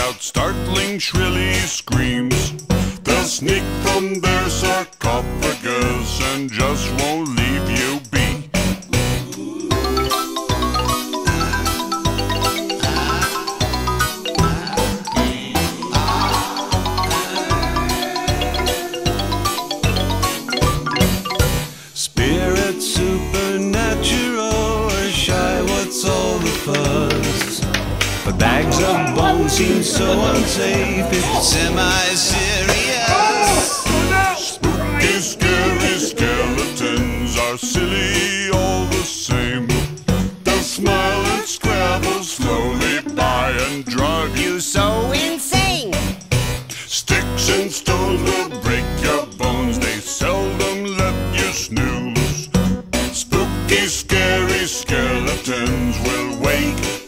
shout startling, shrilly screams. They'll sneak from their sarcophagus and just won't leave But bags of bones seem so unsafe, it's semi-serious. Spooky, scary skeletons are silly all the same. They'll smile and scrabble slowly by and drive you So insane. Sticks and stones will break your bones. They seldom let you snooze. Spooky, scary skeletons will wake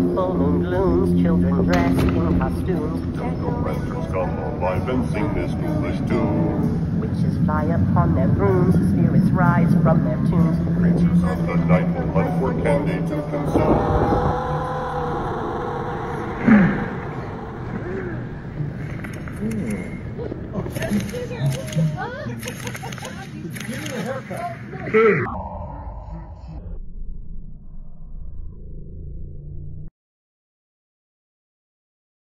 Near full moon glooms, children dressed in costumes. Jungle ranchers come alive and sing this foolish tune. Witches fly upon their brooms, spirits rise from their tombs. Creatures of the night will hunt for candy to consume.